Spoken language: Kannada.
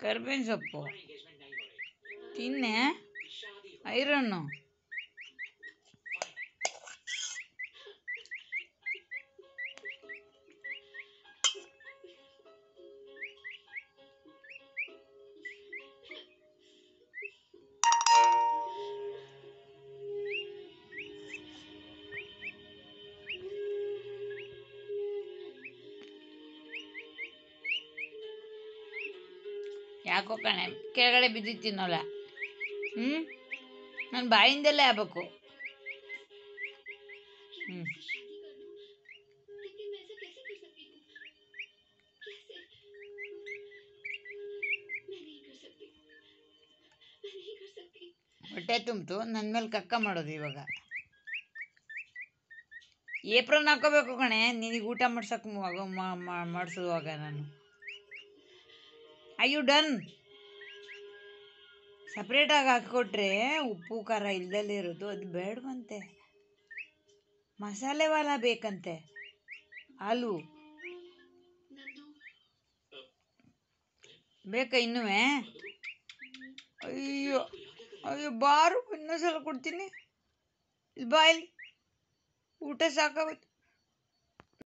ಕರ್ಬೇವಿನ ಸೊಪ್ಪು. ತಿನ್ನೆ? ಐರನ್ನು? ಯಾಕೋ ಕಣೆ, ಕೆಳಗಡೆ ಬಿದ್ದಿತ್ತಿನಲ್ಲ ತಿನ್ನೋಲ್ಲ. ಹ್ಞೂ ನಾನು ಬಾಯಿಂದಲೇ ಆಗ್ಬೇಕು. ಹ್ಞೂ ಹೊಟ್ಟೆ ತುಂಬಿತು ನನ್ನ ಮೇಲೆ ಕಕ್ಕ ಮಾಡೋದು ಇವಾಗ. ಏಪ್ರನ್ ಹಾಕೋಬೇಕು ಕಣೆ, ನಿನಗೆ ಊಟ ಮಾಡ್ಸೋಕೆ ಆಗ ನಾನು. ಐ ಯು ಡನ್ ಸಪ್ರೇಟಾಗಿ ಹಾಕಿಕೊಟ್ರೆ ಉಪ್ಪು, ಖಾರ ಇಲ್ದಲ್ಲೇ ಇರೋದು, ಅದು ಬೇಡವಂತೆ. ಮಸಾಲೆ ವಾಲ ಬೇಕಂತೆ. ನಂದು ಬೇಕಾ ಇನ್ನೂ ಅಯ್ಯೋ ಅಯ್ಯೋ, ಬಾರು ಇನ್ನೊಂದ್ಸಲ ಕೊಡ್ತೀನಿ. ಇಲ್ಲಿ. ಊಟ ಸಾಕಾಗೋಯ್ತು.